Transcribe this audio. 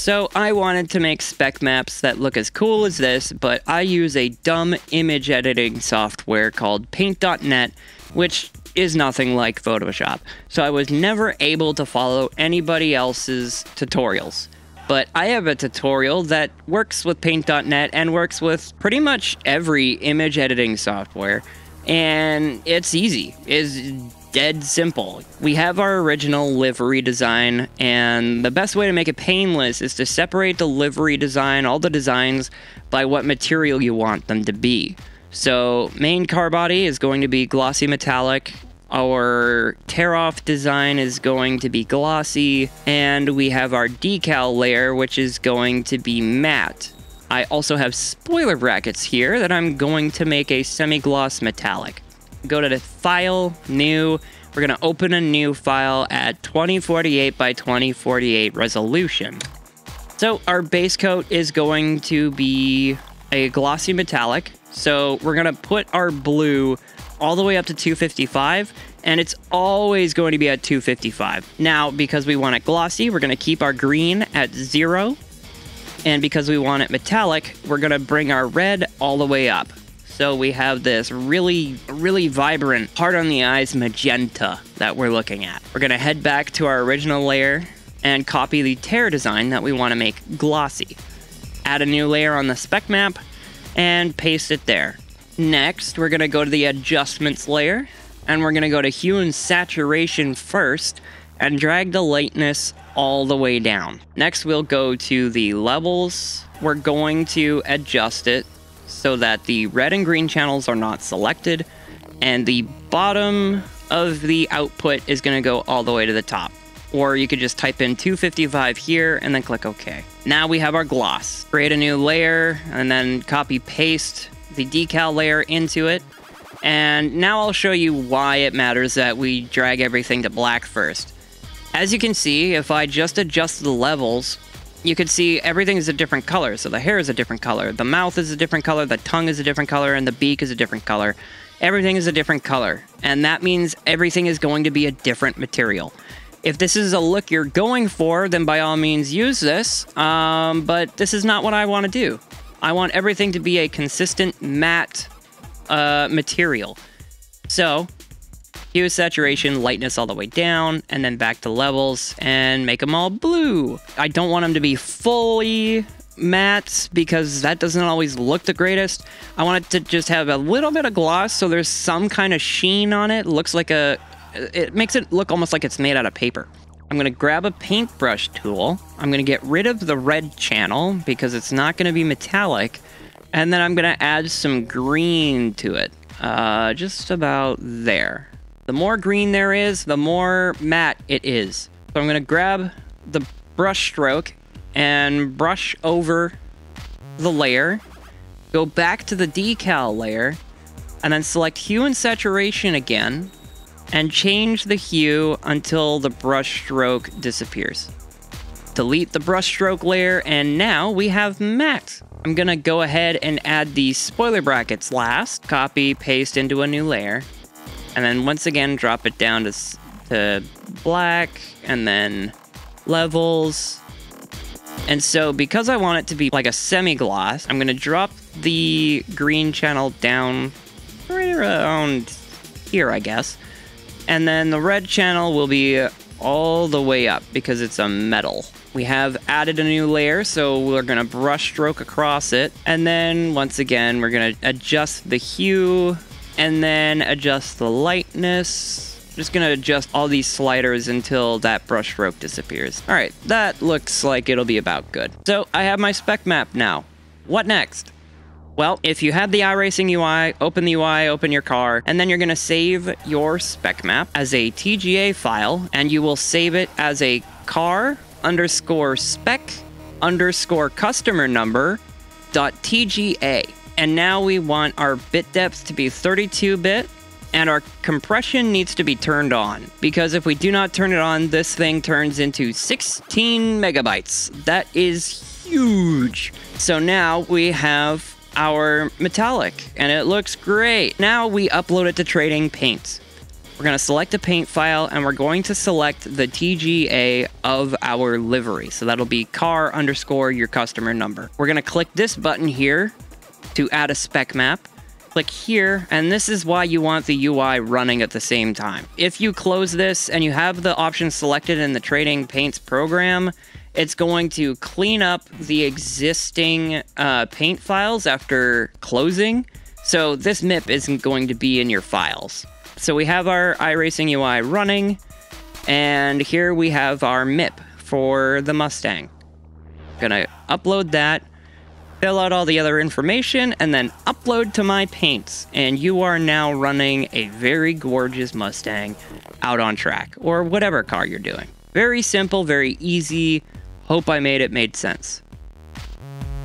So I wanted to make spec maps that look as cool as this, but I use a dumb image editing software called Paint.net, which is nothing like Photoshop. So I was never able to follow anybody else's tutorials. But I have a tutorial that works with Paint.net and works with pretty much every image editing software. And it's easy. It's dead simple. We have our original livery design, and the best way to make it painless is to separate the livery design, all the designs, by what material you want them to be. So, main car body is going to be glossy metallic. Our tear off design is going to be glossy, and we have our decal layer, which is going to be matte. I also have spoiler brackets here that I'm going to make a semi gloss metallic go to the file, new. We're going to open a new file at 2048 by 2048 resolution. So our base coat is going to be a glossy metallic. So we're going to put our blue all the way up to 255 and it's always going to be at 255. Now, because we want it glossy, we're going to keep our green at zero. And because we want it metallic, we're going to bring our red all the way up. So we have this really, really vibrant, hard on the eyes magenta that we're looking at. We're gonna head back to our original layer and copy the tear design that we wanna make glossy. Add a new layer on the spec map and paste it there. Next, we're gonna go to the adjustments layer and we're gonna go to hue and saturation first and drag the lightness all the way down. Next, we'll go to the levels. We're going to adjust it so that the red and green channels are not selected, and the bottom of the output is going to go all the way to the top. Or you could just type in 255 here and then click OK. Now we have our gloss. Create a new layer and then copy paste the decal layer into it. And now I'll show you why it matters that we drag everything to black first. As you can see, if I just adjust the levels, you can see everything is a different color. So the hair is a different color, the mouth is a different color, the tongue is a different color, and the beak is a different color. Everything is a different color, and that means everything is going to be a different material. If this is a look you're going for, then by all means use this, um, but this is not what I want to do. I want everything to be a consistent matte uh, material. So hue, saturation, lightness all the way down, and then back to levels and make them all blue. I don't want them to be fully matte because that doesn't always look the greatest. I want it to just have a little bit of gloss so there's some kind of sheen on it. it looks like a, it makes it look almost like it's made out of paper. I'm to grab a paintbrush tool. I'm to get rid of the red channel because it's not to be metallic. And then I'm to add some green to it. Uh, just about there. The more green there is, the more matte it is. So I'm to grab the brush stroke and brush over the layer, go back to the decal layer, and then select hue and saturation again, and change the hue until the brush stroke disappears. Delete the brush stroke layer, and now we have matte. I'm gonna go ahead and add the spoiler brackets last, copy, paste into a new layer, and then once again drop it down to, to black and then levels. And so because I want it to be like a semi-gloss, I'm going to drop the green channel down right around here, I guess. And then the red channel will be all the way up because it's a metal. We have added a new layer, so we're to brush stroke across it. And then once again, we're to adjust the hue and then adjust the lightness. Just gonna adjust all these sliders until that brush stroke disappears. All right, that looks like it'll be about good. So I have my spec map now. What next? Well, if you have the iRacing UI, open the UI, open your car, and then you're going to save your spec map as a TGA file, and you will save it as a car underscore spec underscore customer number dot TGA. And now we want our bit depth to be 32 bit and our compression needs to be turned on because if we do not turn it on, this thing turns into 16 megabytes. That is huge. So now we have our metallic and it looks great. Now we upload it to Trading Paint. We're going to select a paint file and we're going to select the TGA of our livery. So that'll be car underscore your customer number. We're going to click this button here to add a spec map. Click here, and this is why you want the UI running at the same time. If you close this and you have the option selected in the Trading Paints program, it's going to clean up the existing uh, paint files after closing. So this MIP isn't going to be in your files. So we have our iRacing UI running, and here we have our MIP for the Mustang. Gonna upload that, fill out all the other information, and then upload to my paints. And you are now running a very gorgeous Mustang out on track, or whatever car you're doing. Very simple, very easy. Hope I made it made sense.